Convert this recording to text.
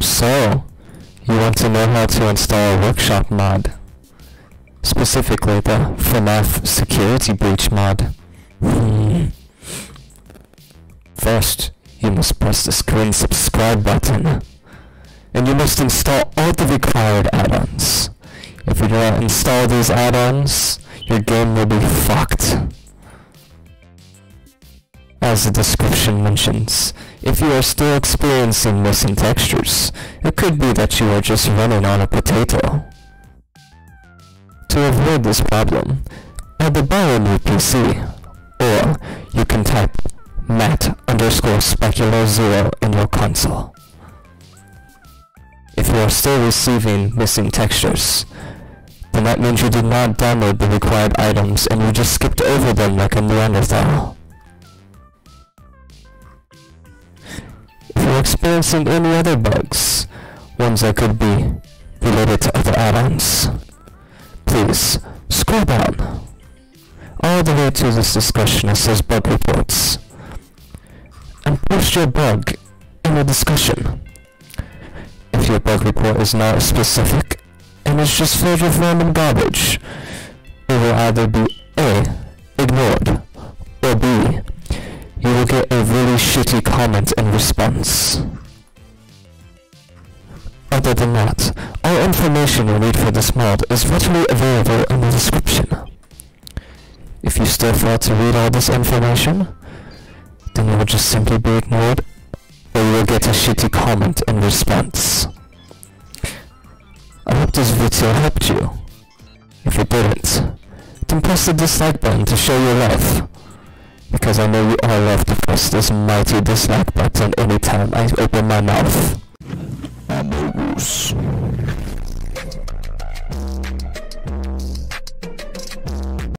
So, you want to know how to install a workshop mod. Specifically the FNAF security breach mod. Hmm. First, you must press the green subscribe button. And you must install all the required add-ons. If you do not install these add-ons, your game will be fucked. As the description mentions, if you are still experiencing missing textures, it could be that you are just running on a potato. To avoid this problem, either buy a new PC, or you can type mat underscore specular zero in your console. If you are still receiving missing textures, then that means you did not download the required items and you just skipped over them like a Neanderthal. Experiencing any other bugs, ones that could be related to other add-ons, please scroll down all the way to this discussion that says bug reports and post your bug in the discussion. If your bug report is not specific and is just filled with random garbage, it will either be A. shitty comment and response. Other than that, all information you need for this mod is readily available in the description. If you still fail to read all this information, then you will just simply be ignored, or you will get a shitty comment in response. I hope this video helped you. If it didn't, then press the dislike button to show your love. Because I know you all love to press this mighty dislike button anytime I open my mouth. Amogus.